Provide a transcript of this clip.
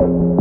you